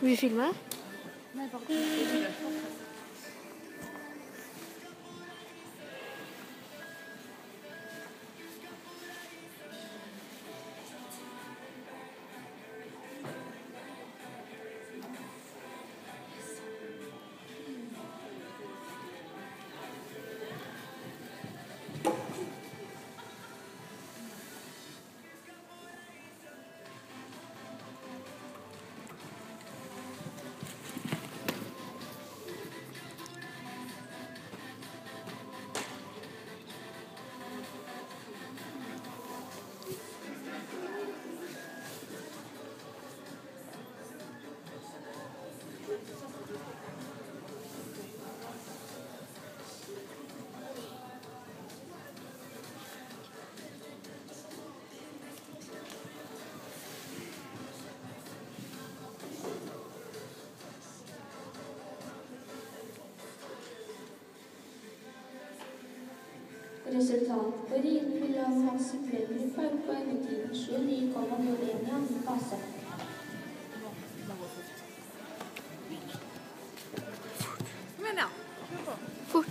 Vil du filme? Nei, på Resultatteorien vil la oss ha supplerende fag på endetiden 29,01 i andre fase. Nå er på.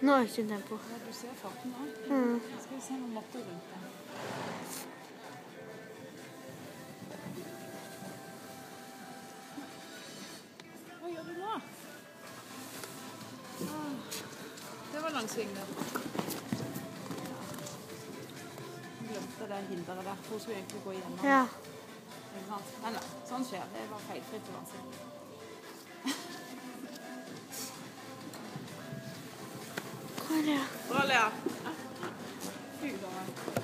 Nå hun tempo. Ja, du ser farten nå. Mm. Skal vi se noen måter rundt det. velsignet. Ja. Glemte det hinderet der. Hun skulle egentlig gå igjennom. Ja. Men nei, sånn skjer. Det var feilfritt uansett. Bra, Lea. Bra, Lea. Fy, da.